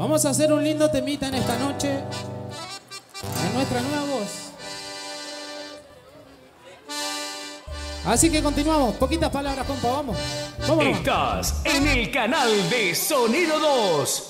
Vamos a hacer un lindo temita en esta noche, en nuestra nueva voz. Así que continuamos, poquitas palabras, compa, vamos. vamos Estás en el canal de Sonido 2.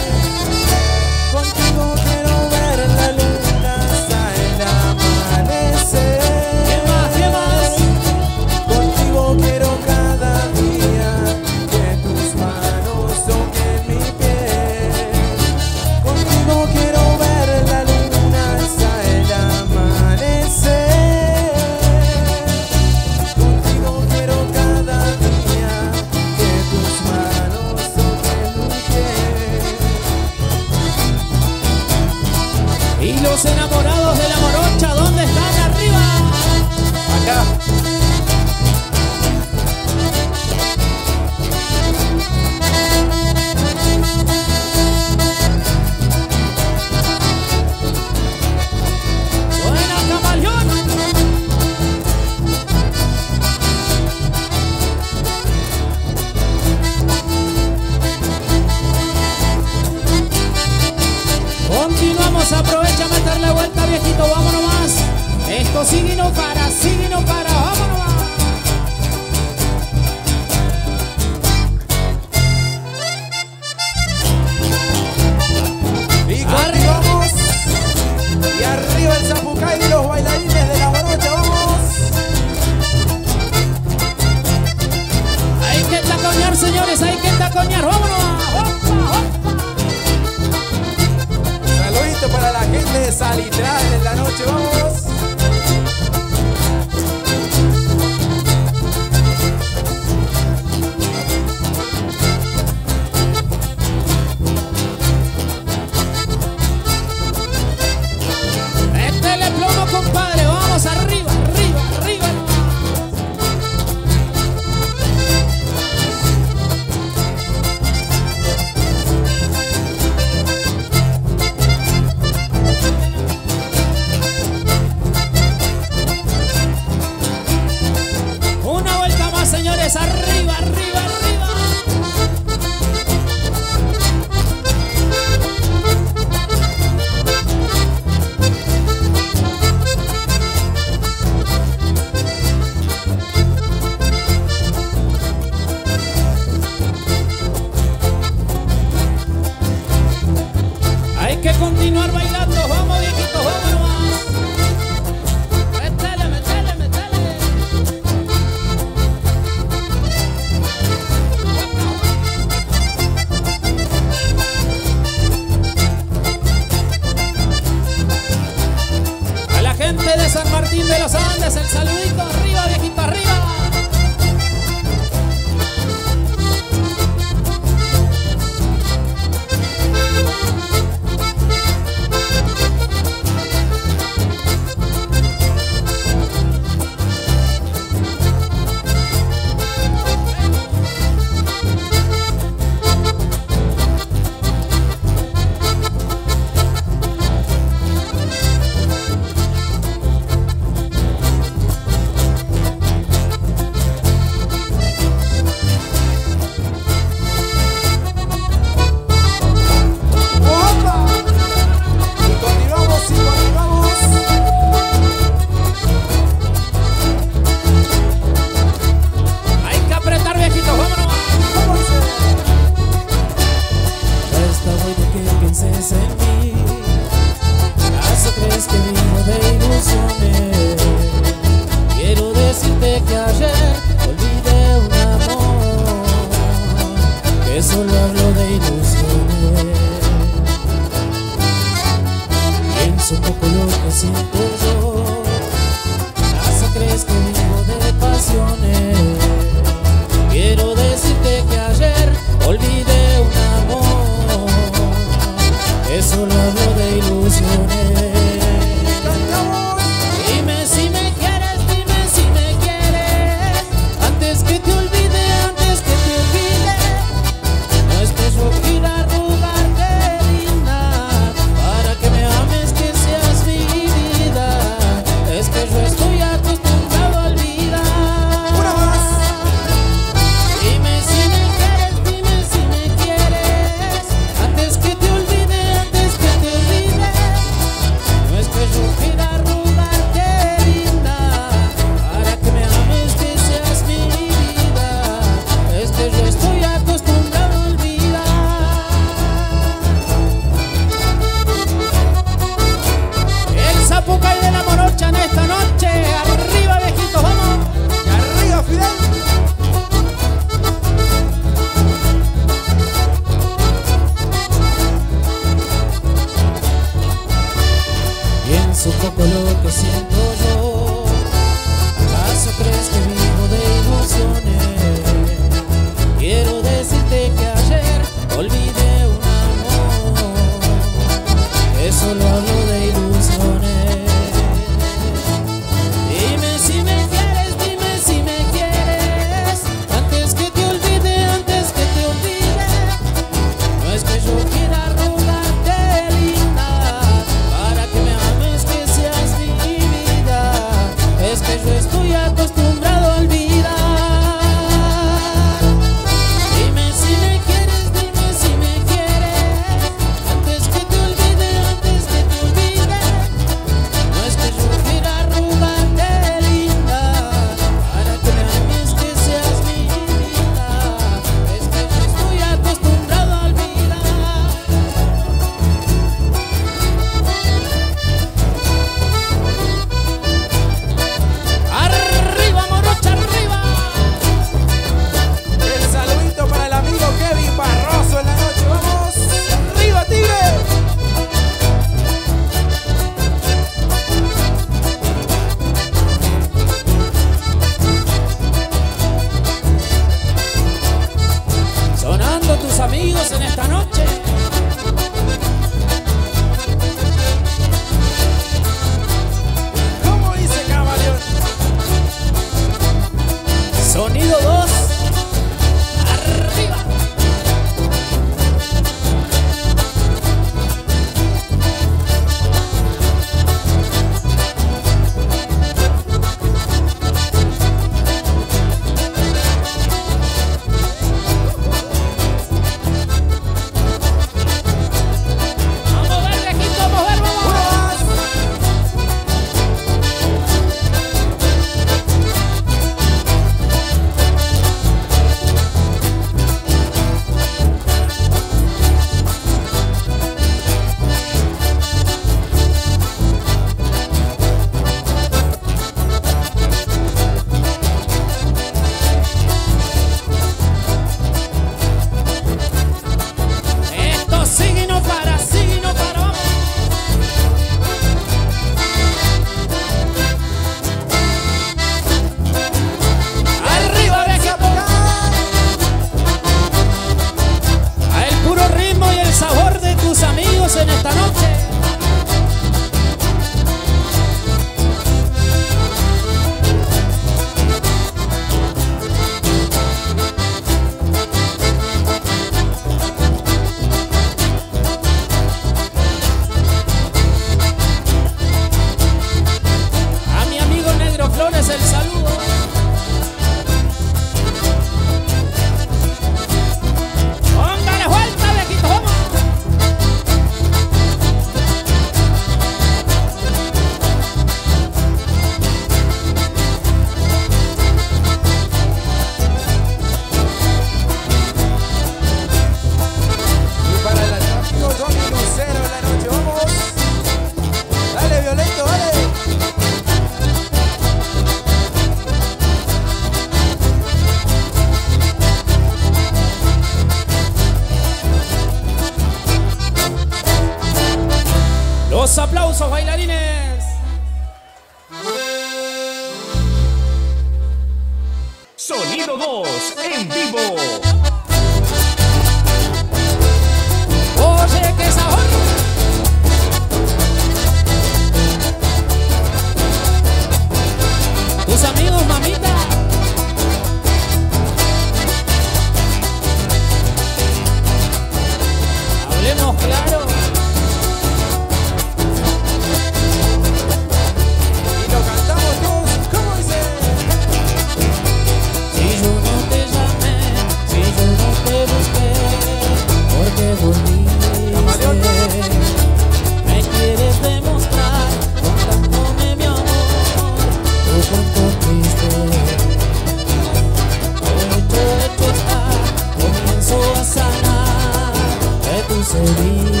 De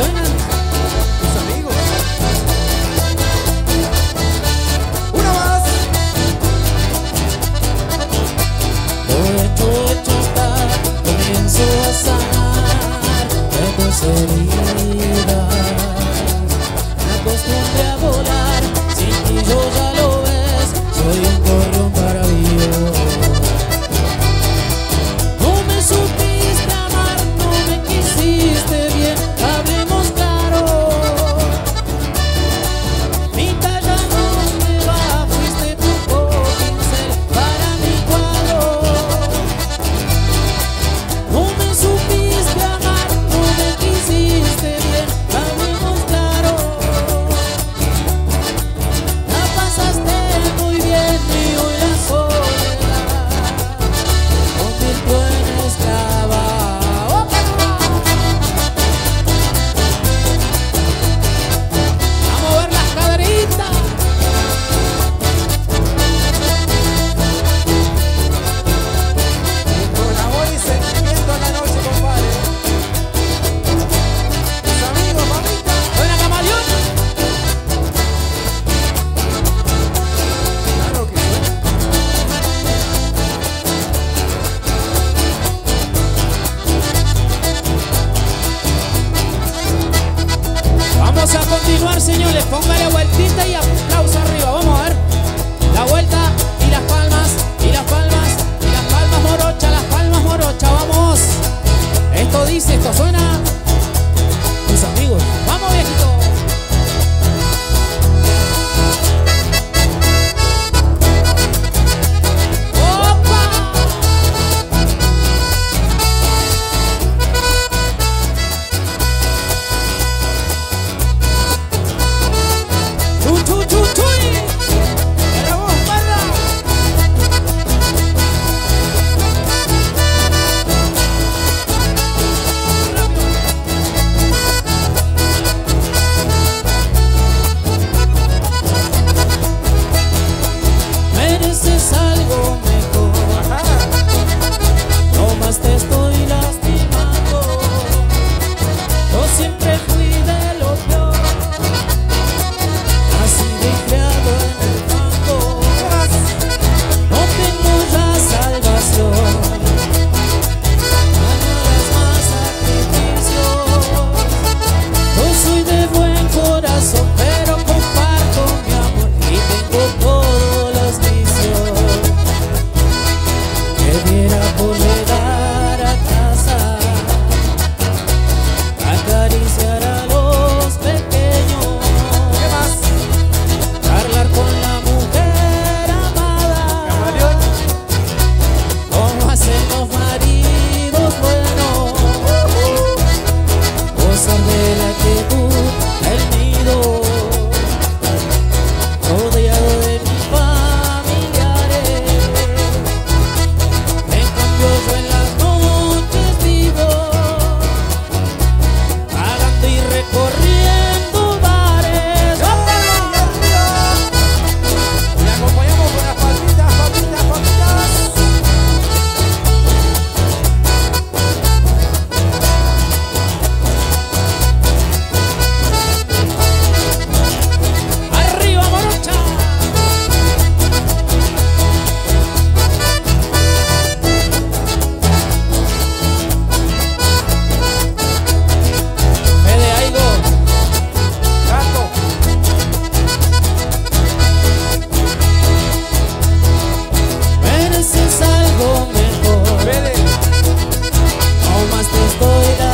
Sana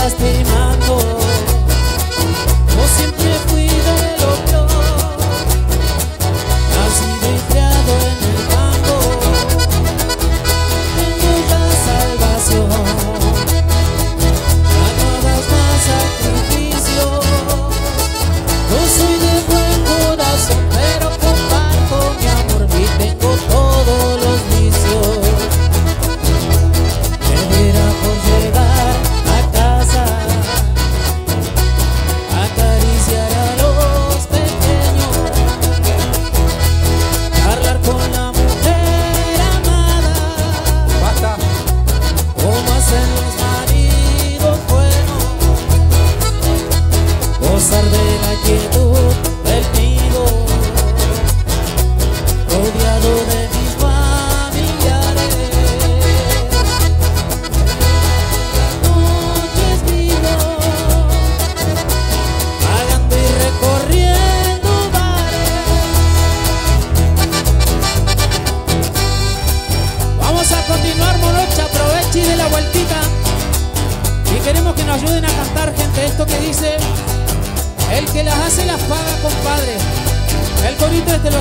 las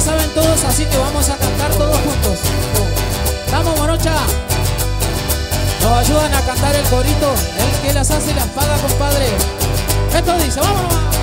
saben todos, así que vamos a cantar todos juntos. ¡Vamos, morocha! Nos ayudan a cantar el corito, el que las hace las paga, compadre. Esto dice, vámonos.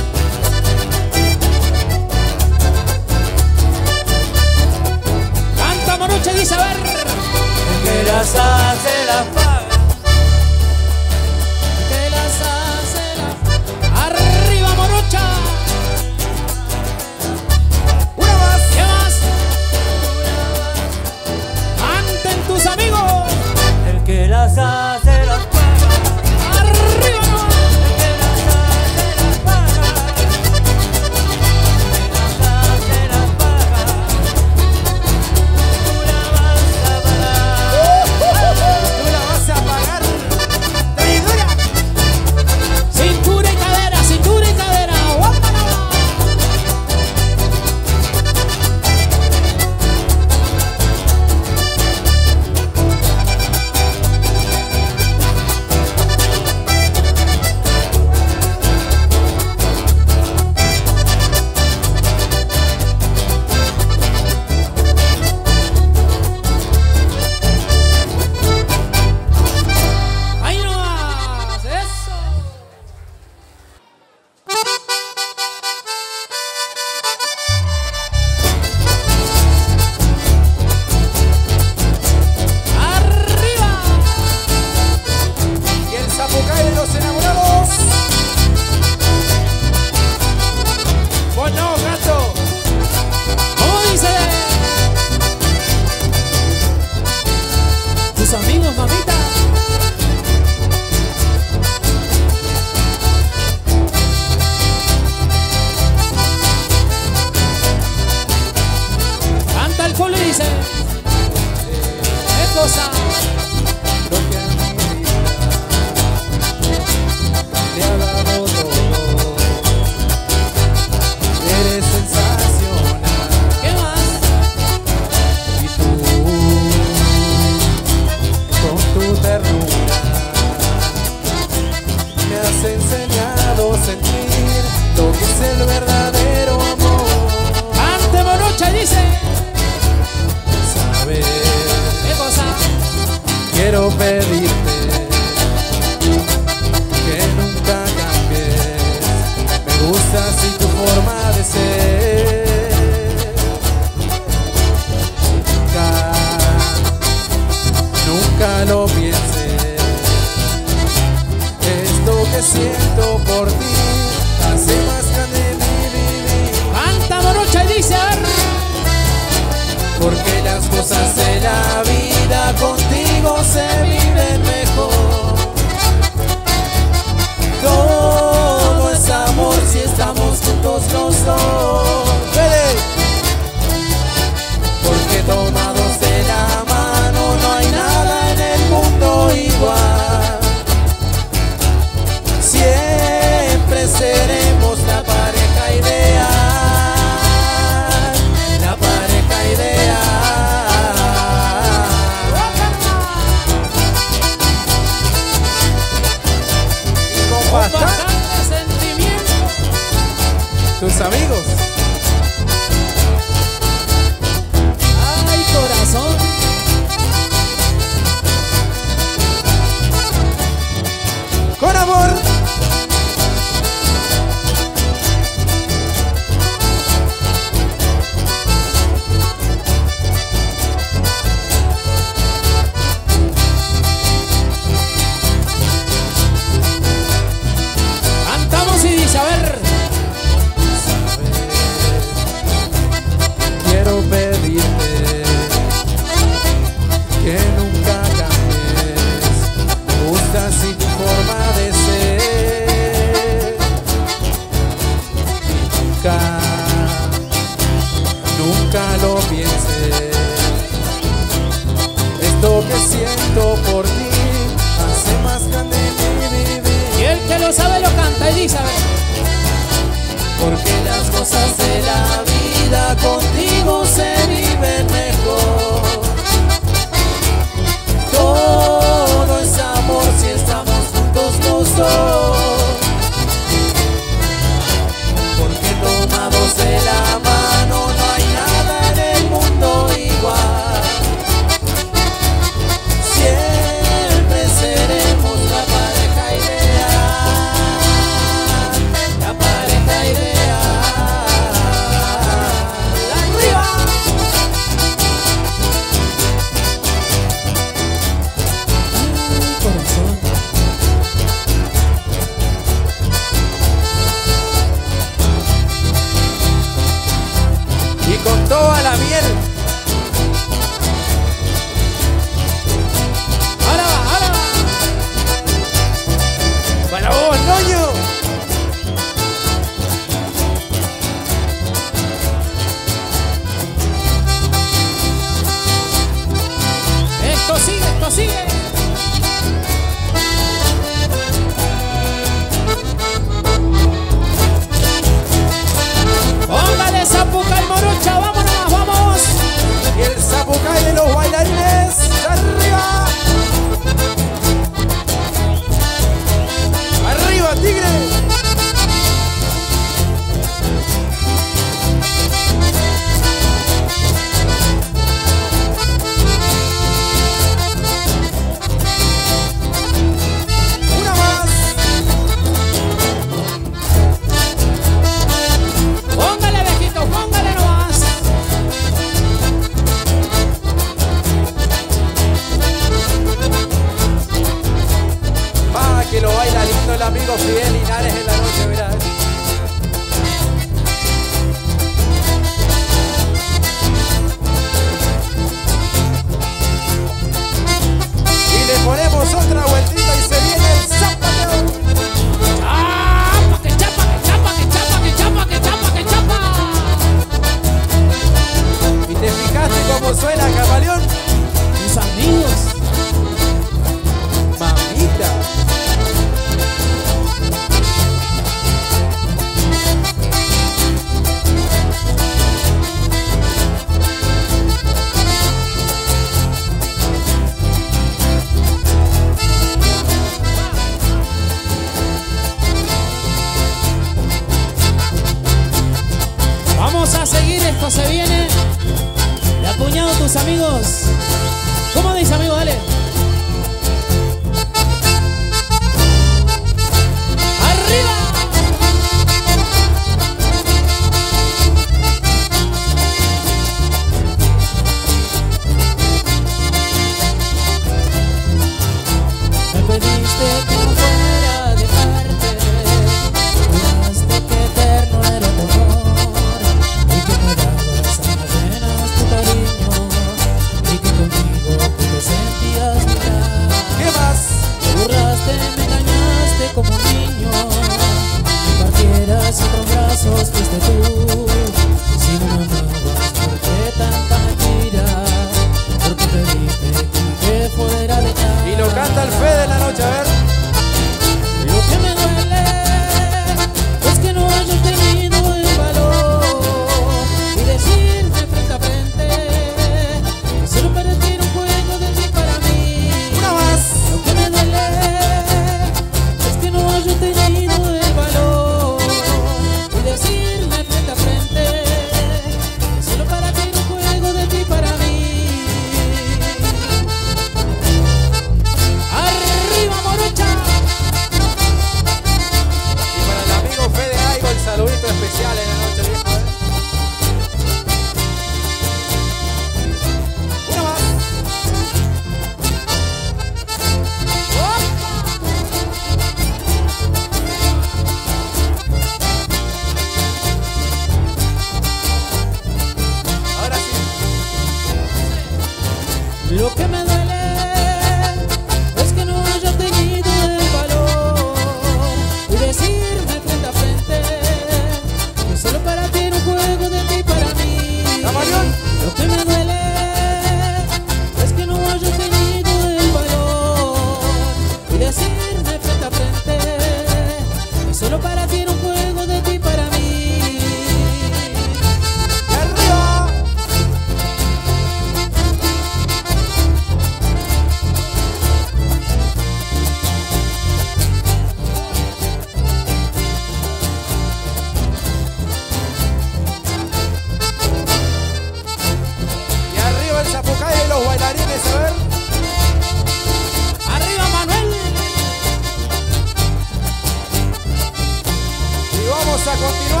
Continuar.